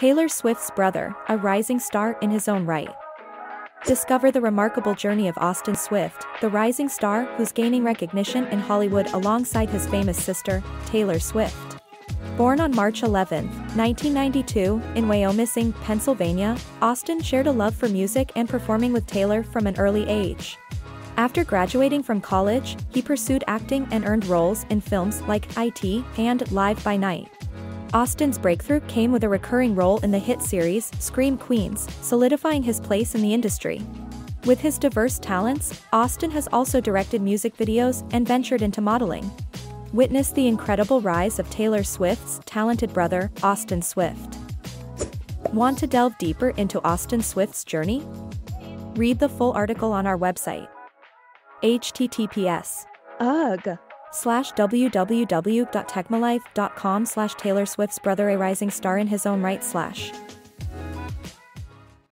Taylor Swift's brother, a rising star in his own right. Discover the remarkable journey of Austin Swift, the rising star who's gaining recognition in Hollywood alongside his famous sister, Taylor Swift. Born on March 11, 1992, in Wyomissing, Pennsylvania, Austin shared a love for music and performing with Taylor from an early age. After graduating from college, he pursued acting and earned roles in films like IT and Live by Night. Austin's breakthrough came with a recurring role in the hit series Scream Queens, solidifying his place in the industry. With his diverse talents, Austin has also directed music videos and ventured into modeling. Witness the incredible rise of Taylor Swift's talented brother, Austin Swift. Want to delve deeper into Austin Swift's journey? Read the full article on our website. https Ugh. Slash www.techmalife.com slash Taylor Swift's brother a rising star in his own right slash